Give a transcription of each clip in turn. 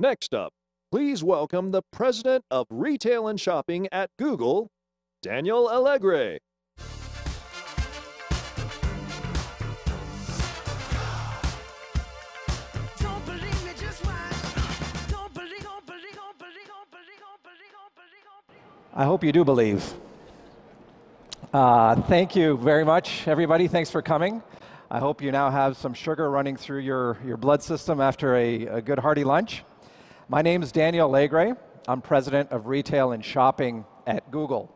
Next up, please welcome the President of Retail and Shopping at Google, Daniel believe. I hope you do believe. Uh, thank you very much, everybody. Thanks for coming. I hope you now have some sugar running through your, your blood system after a, a good hearty lunch. My name is Daniel Alegre. I'm president of retail and shopping at Google.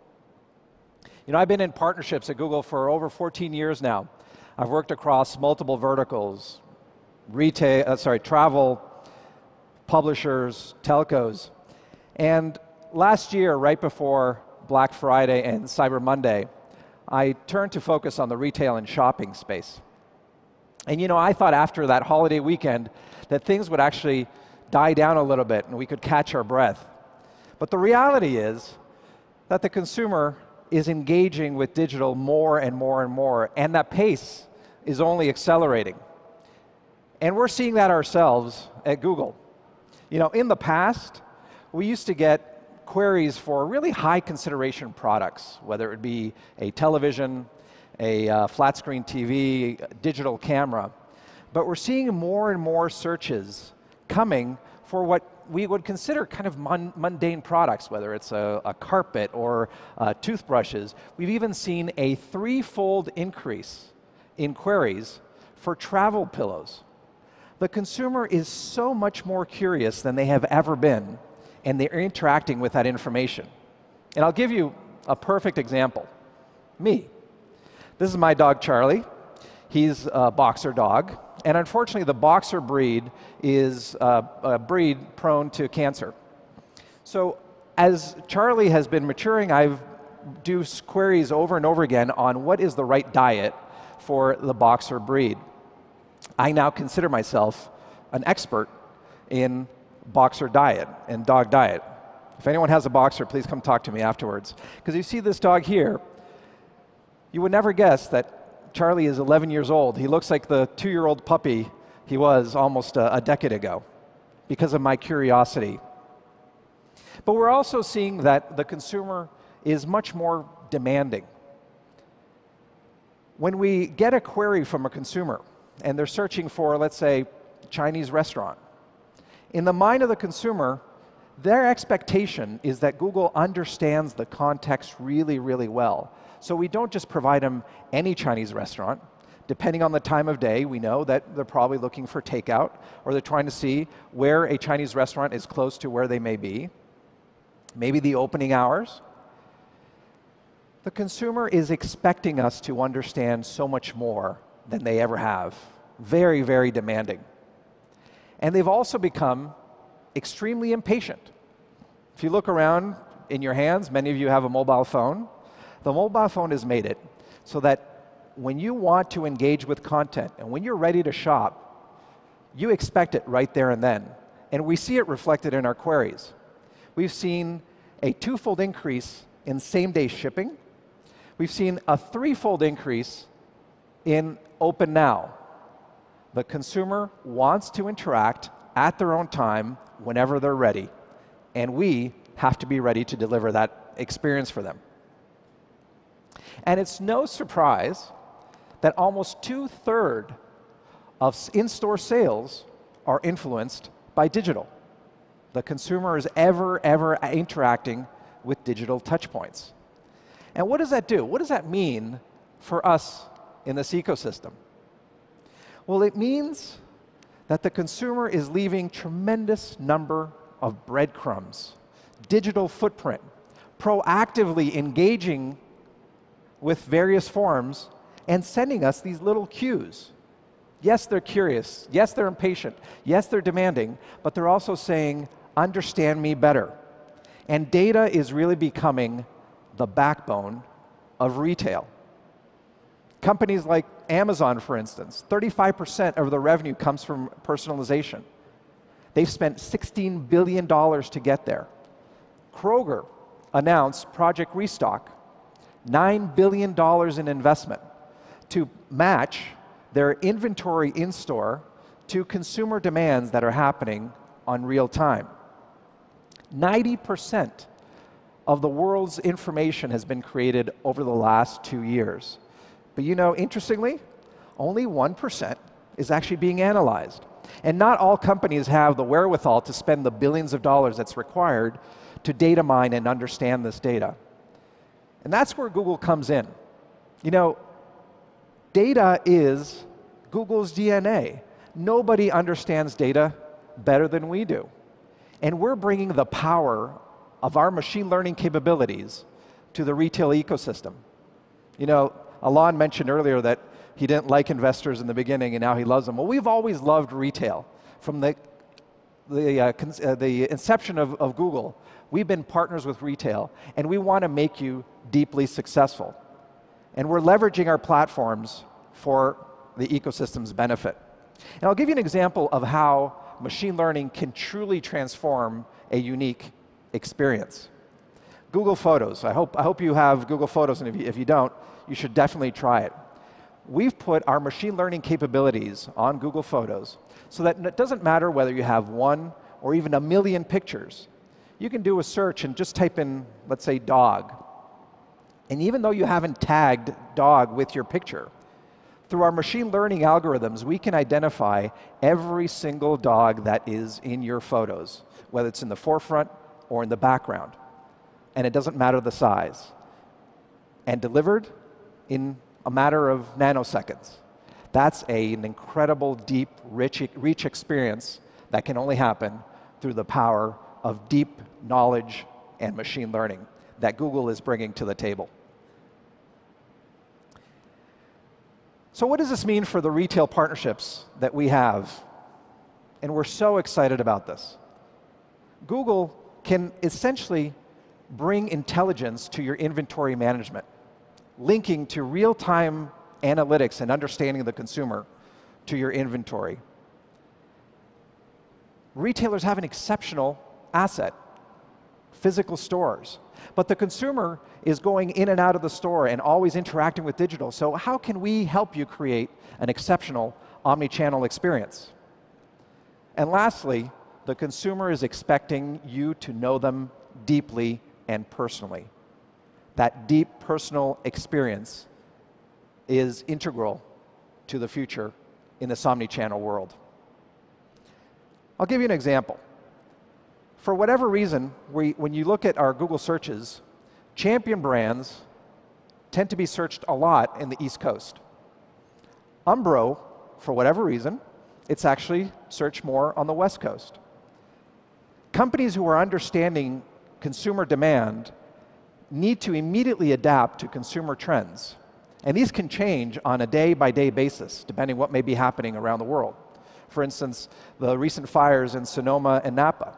You know, I've been in partnerships at Google for over 14 years now. I've worked across multiple verticals, retail, uh, sorry, travel, publishers, telcos. And last year, right before Black Friday and Cyber Monday, I turned to focus on the retail and shopping space. And you know, I thought after that holiday weekend that things would actually die down a little bit and we could catch our breath. But the reality is that the consumer is engaging with digital more and more and more, and that pace is only accelerating. And we're seeing that ourselves at Google. You know, in the past, we used to get queries for really high consideration products, whether it be a television, a uh, flat screen TV, a digital camera. But we're seeing more and more searches coming for what we would consider kind of mun- mundane products, whether it's a, a carpet or uh, toothbrushes. We've even seen a threefold increase in queries for travel pillows. The consumer is so much more curious than they have ever been, and they're interacting with that information. And I'll give you a perfect example me. This is my dog, Charlie. He's a boxer dog. And unfortunately, the boxer breed is uh, a breed prone to cancer. So, as Charlie has been maturing, I've do queries over and over again on what is the right diet for the boxer breed. I now consider myself an expert in boxer diet and dog diet. If anyone has a boxer, please come talk to me afterwards. Because you see this dog here, you would never guess that Charlie is 11 years old. He looks like the two year old puppy he was almost a, a decade ago because of my curiosity. But we're also seeing that the consumer is much more demanding. When we get a query from a consumer and they're searching for, let's say, Chinese restaurant, in the mind of the consumer, their expectation is that Google understands the context really, really well. So we don't just provide them any Chinese restaurant. Depending on the time of day, we know that they're probably looking for takeout or they're trying to see where a Chinese restaurant is close to where they may be. Maybe the opening hours. The consumer is expecting us to understand so much more than they ever have. Very, very demanding. And they've also become extremely impatient. If you look around in your hands, many of you have a mobile phone. The mobile phone has made it so that when you want to engage with content and when you're ready to shop, you expect it right there and then. And we see it reflected in our queries. We've seen a twofold increase in same day shipping. We've seen a threefold increase in Open Now. The consumer wants to interact at their own time whenever they're ready. And we have to be ready to deliver that experience for them. And it's no surprise that almost two thirds of in store sales are influenced by digital. The consumer is ever, ever interacting with digital touchpoints. And what does that do? What does that mean for us in this ecosystem? Well, it means that the consumer is leaving tremendous number of breadcrumbs, digital footprint, proactively engaging with various forms and sending us these little cues. Yes, they're curious. Yes, they're impatient. Yes, they're demanding, but they're also saying, understand me better. And data is really becoming the backbone of retail. Companies like Amazon, for instance, 35% of the revenue comes from personalization. They've spent $16 billion to get there. Kroger announced Project Restock, $9 billion in investment to match their inventory in store to consumer demands that are happening on real time. 90% of the world's information has been created over the last two years. But you know, interestingly, only 1% is actually being analyzed. And not all companies have the wherewithal to spend the billions of dollars that's required to data mine and understand this data. And that's where Google comes in. You know, data is Google's DNA. Nobody understands data better than we do. And we're bringing the power of our machine learning capabilities to the retail ecosystem. You know, Alon mentioned earlier that he didn't like investors in the beginning and now he loves them. Well, we've always loved retail. From the, the, uh, uh, the inception of, of Google, we've been partners with retail and we want to make you deeply successful. And we're leveraging our platforms for the ecosystem's benefit. And I'll give you an example of how machine learning can truly transform a unique experience. Google Photos. I hope, I hope you have Google Photos, and if you, if you don't, you should definitely try it. We've put our machine learning capabilities on Google Photos so that it doesn't matter whether you have one or even a million pictures. You can do a search and just type in, let's say, dog. And even though you haven't tagged dog with your picture, through our machine learning algorithms, we can identify every single dog that is in your photos, whether it's in the forefront or in the background. And it doesn't matter the size. And delivered in a matter of nanoseconds. That's a, an incredible, deep, rich, rich experience that can only happen through the power of deep knowledge and machine learning that Google is bringing to the table. So, what does this mean for the retail partnerships that we have? And we're so excited about this. Google can essentially bring intelligence to your inventory management, linking to real time analytics and understanding of the consumer to your inventory. Retailers have an exceptional asset physical stores. But the consumer is going in and out of the store and always interacting with digital. So, how can we help you create an exceptional omni channel experience? And lastly, the consumer is expecting you to know them deeply and personally. That deep personal experience is integral to the future in this omni channel world. I'll give you an example for whatever reason, we, when you look at our Google searches, champion brands tend to be searched a lot in the East Coast. Umbro, for whatever reason, it's actually searched more on the West Coast. Companies who are understanding consumer demand need to immediately adapt to consumer trends. And these can change on a day by day basis, depending what may be happening around the world. For instance, the recent fires in Sonoma and Napa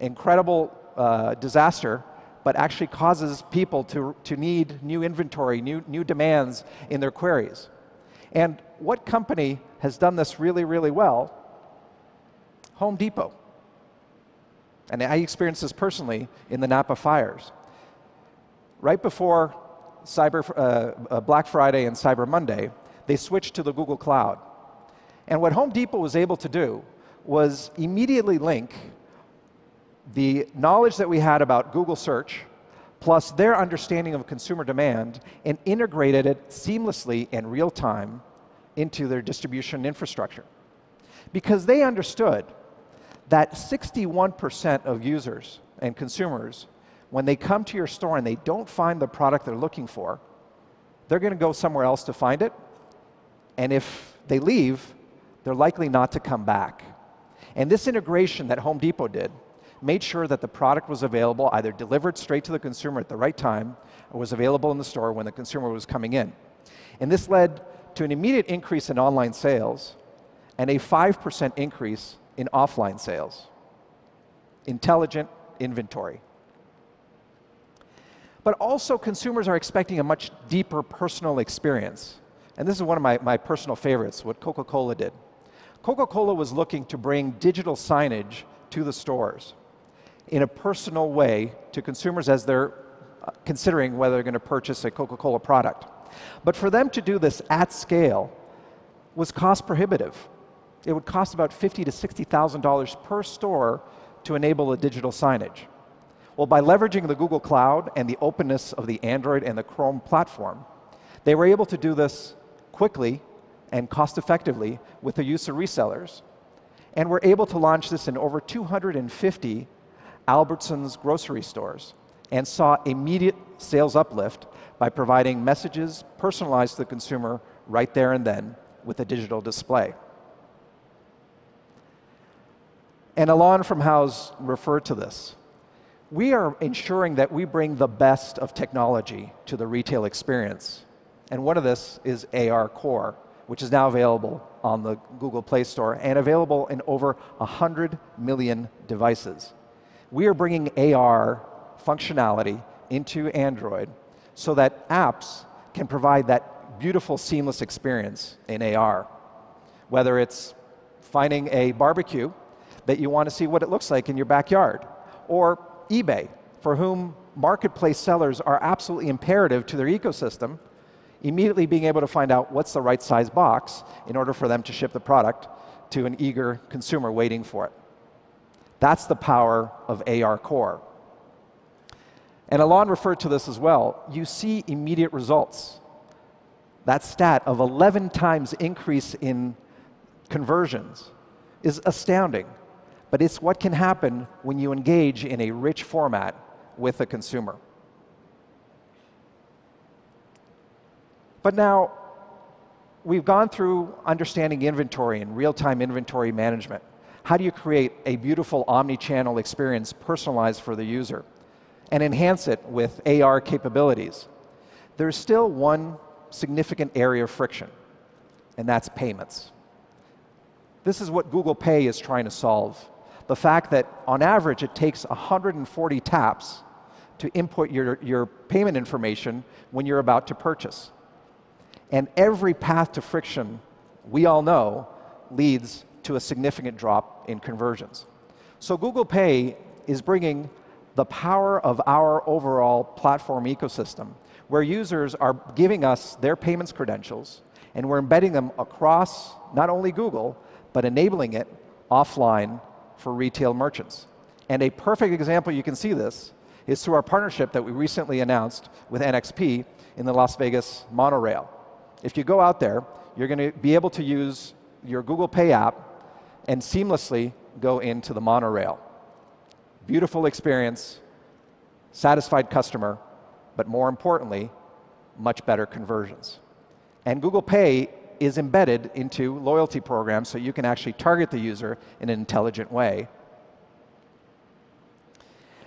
incredible uh, disaster, but actually causes people to, to need new inventory, new, new demands in their queries. And what company has done this really, really well? Home Depot. And I experienced this personally in the Napa fires. Right before Cyber, uh, uh, Black Friday and Cyber Monday, they switched to the Google Cloud. And what Home Depot was able to do was immediately link the knowledge that we had about Google search, plus their understanding of consumer demand, and integrated it seamlessly in real time into their distribution infrastructure. Because they understood that 61% of users and consumers, when they come to your store and they don't find the product they're looking for, they're going to go somewhere else to find it. And if they leave, they're likely not to come back. And this integration that Home Depot did made sure that the product was available, either delivered straight to the consumer at the right time, or was available in the store when the consumer was coming in. And this led to an immediate increase in online sales and a 5% increase in offline sales. Intelligent inventory. But also, consumers are expecting a much deeper personal experience. And this is one of my, my personal favorites, what Coca Cola did. Coca Cola was looking to bring digital signage to the stores in a personal way to consumers as they're uh, considering whether they're going to purchase a Coca Cola product. But for them to do this at scale was cost prohibitive. it would cost about fifty to sixty thousand dollars per store to enable a digital signage. Well, by leveraging the Google Cloud and the openness of the Android and the Chrome platform, they were able to do this quickly and cost effectively with the use of resellers, and were able to launch this in over 250 Albertsons grocery stores and saw immediate sales uplift by providing messages personalized to the consumer right there and then with a digital display. And Alon from Houzz referred to this. We are ensuring that we bring the best of technology to the retail experience. And one of this is AR Core, which is now available on the Google Play Store and available in over 100 million devices. We are bringing AR functionality into Android so that apps can provide that beautiful, seamless experience in AR. Whether it's finding a barbecue that you want to see what it looks like in your backyard, or eBay, for whom marketplace sellers are absolutely imperative to their ecosystem, immediately being able to find out what's the right size box in order for them to ship the product to an eager consumer waiting for it. That's the power of AR Core. And Alon referred to this as well. You see immediate results. That stat of 11 times increase in conversions is astounding, but it's what can happen when you engage in a rich format with a consumer. But now, we've gone through understanding inventory and real time inventory management. How do you create a beautiful omni channel experience personalized for the user and enhance it with AR capabilities? There's still one significant area of friction, and that's payments. This is what Google Pay is trying to solve. The fact that on average it takes 140 taps to input your, your payment information when you're about to purchase. And every path to friction, we all know, leads to a significant drop in conversions. So Google Pay is bringing the power of our overall platform ecosystem, where users are giving us their payments credentials, and we're embedding them across not only Google, but enabling it offline for retail merchants. And a perfect example you can see this is through our partnership that we recently announced with NXP in the Las Vegas monorail. If you go out there, you're going to be able to use your Google Pay app and seamlessly go into the monorail. Beautiful experience, satisfied customer, but more importantly, much better conversions. And Google Pay is embedded into loyalty programs so you can actually target the user in an intelligent way.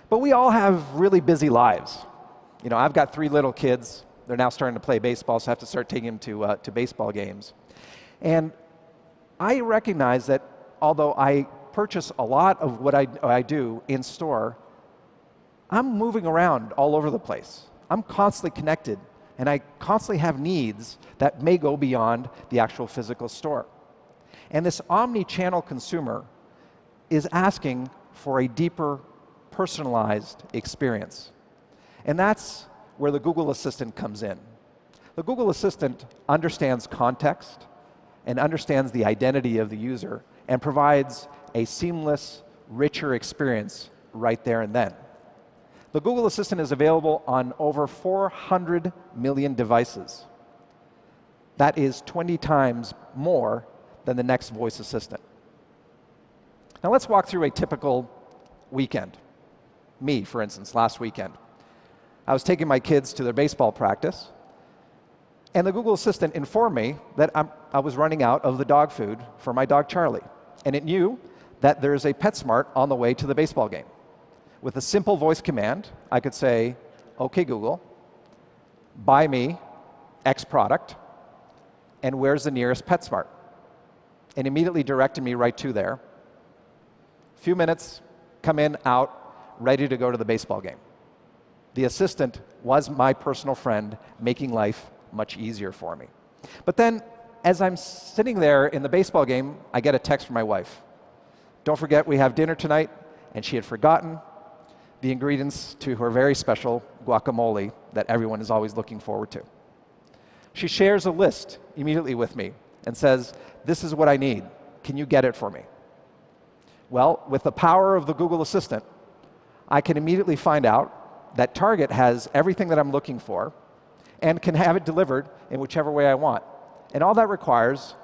But we all have really busy lives. You know, I've got three little kids. They're now starting to play baseball, so I have to start taking them to, uh, to baseball games. And I recognize that although I purchase a lot of what I, I do in store, I'm moving around all over the place. I'm constantly connected, and I constantly have needs that may go beyond the actual physical store. And this omni channel consumer is asking for a deeper, personalized experience. And that's where the Google Assistant comes in. The Google Assistant understands context and understands the identity of the user and provides a seamless, richer experience right there and then. The Google Assistant is available on over 400 million devices. That is 20 times more than the next voice assistant. Now let's walk through a typical weekend. Me, for instance, last weekend. I was taking my kids to their baseball practice, and the Google Assistant informed me that I'm, i was running out of the dog food for my dog Charlie. And it knew that there's a PetSmart on the way to the baseball game. With a simple voice command, I could say, OK, Google, buy me X product, and where's the nearest PetSmart? And immediately directed me right to there. A few minutes, come in, out, ready to go to the baseball game. The assistant was my personal friend, making life much easier for me. But then, as I'm sitting there in the baseball game, I get a text from my wife. Don't forget, we have dinner tonight, and she had forgotten the ingredients to her very special guacamole that everyone is always looking forward to. She shares a list immediately with me and says, This is what I need. Can you get it for me? Well, with the power of the Google Assistant, I can immediately find out that Target has everything that I'm looking for and can have it delivered in whichever way I want. And all that requires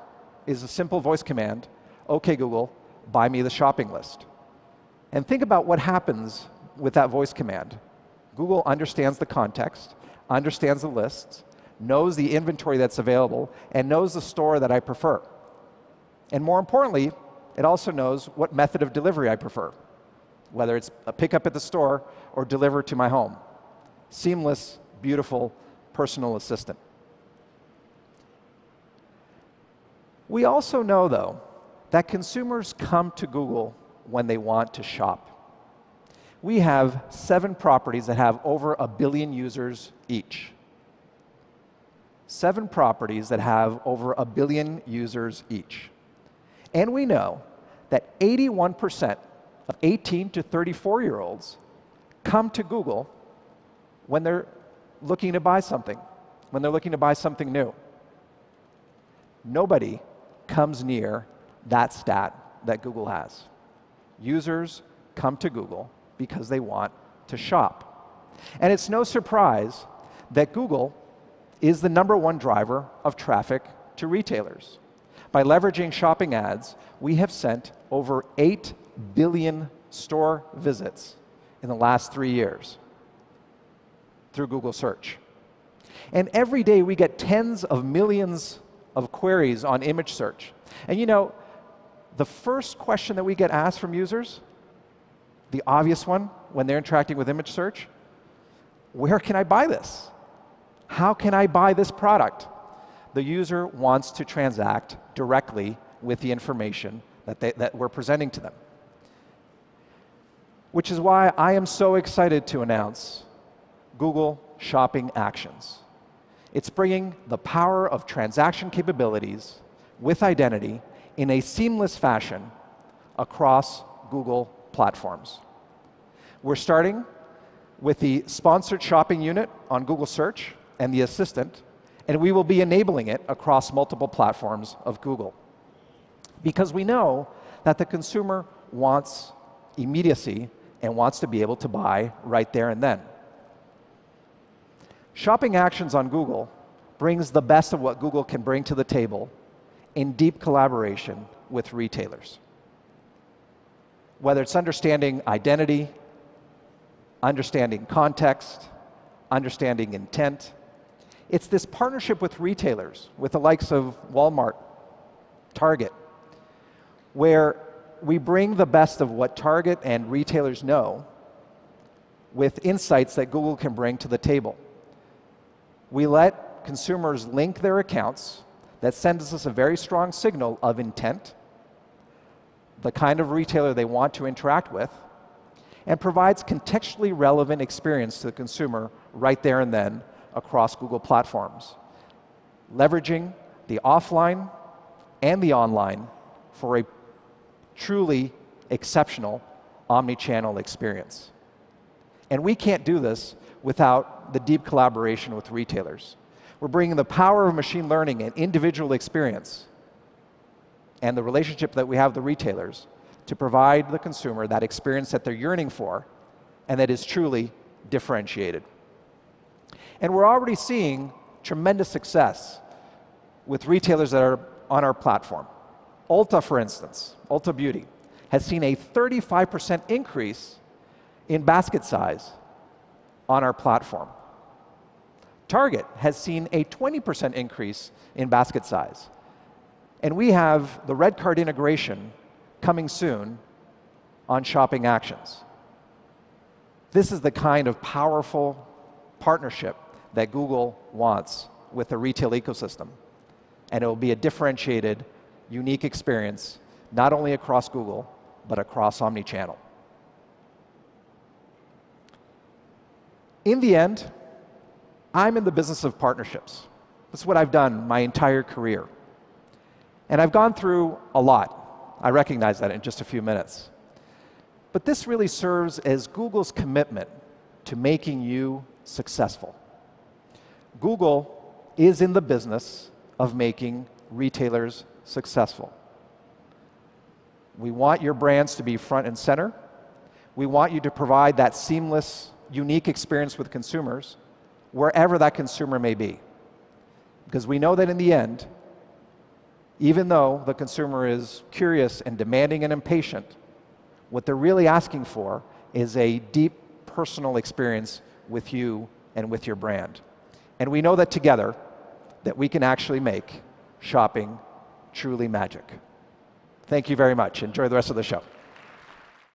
is a simple voice command OK, Google, buy me the shopping list. And think about what happens with that voice command. Google understands the context, understands the lists, knows the inventory that's available, and knows the store that I prefer. And more importantly, it also knows what method of delivery I prefer, whether it's a pickup at the store or deliver to my home. Seamless, beautiful, personal assistant. We also know, though, that consumers come to Google when they want to shop. We have seven properties that have over a billion users each. Seven properties that have over a billion users each. And we know that 81% of 18 to 34 year olds come to Google when they're looking to buy something, when they're looking to buy something new. Nobody comes near that stat that Google has. Users come to Google because they want to shop. And it's no surprise that Google is the number one driver of traffic to retailers. By leveraging shopping ads, we have sent over 8 billion store visits in the last three years through Google search. And every day we get tens of millions of queries on image search. And you know, the first question that we get asked from users, the obvious one when they're interacting with image search, where can I buy this? How can I buy this product? The user wants to transact directly with the information that, they, that we're presenting to them. Which is why I am so excited to announce Google Shopping Actions. It's bringing the power of transaction capabilities with identity in a seamless fashion across Google platforms. We're starting with the sponsored shopping unit on Google Search and the Assistant, and we will be enabling it across multiple platforms of Google. Because we know that the consumer wants immediacy and wants to be able to buy right there and then. Shopping Actions on Google brings the best of what Google can bring to the table in deep collaboration with retailers. Whether it's understanding identity, understanding context, understanding intent, it's this partnership with retailers, with the likes of Walmart, Target, where we bring the best of what Target and retailers know with insights that Google can bring to the table. We let consumers link their accounts that sends us a very strong signal of intent, the kind of retailer they want to interact with, and provides contextually relevant experience to the consumer right there and then across Google platforms, leveraging the offline and the online for a truly exceptional omni-channel experience. And we can't do this without the deep collaboration with retailers. We're bringing the power of machine learning and individual experience and the relationship that we have with the retailers to provide the consumer that experience that they're yearning for and that is truly differentiated. And we're already seeing tremendous success with retailers that are on our platform. Ulta, for instance, Ulta Beauty, has seen a 35% increase in basket size on our platform. Target has seen a 20% increase in basket size. And we have the red card integration coming soon on shopping actions. This is the kind of powerful partnership that Google wants with the retail ecosystem. And it will be a differentiated, unique experience, not only across Google, but across omnichannel. In the end, I'm in the business of partnerships. That's what I've done my entire career. And I've gone through a lot. I recognize that in just a few minutes. But this really serves as Google's commitment to making you successful. Google is in the business of making retailers successful. We want your brands to be front and center. We want you to provide that seamless, unique experience with consumers wherever that consumer may be. Because we know that in the end, even though the consumer is curious and demanding and impatient, what they're really asking for is a deep personal experience with you and with your brand. And we know that together that we can actually make shopping truly magic. Thank you very much. Enjoy the rest of the show.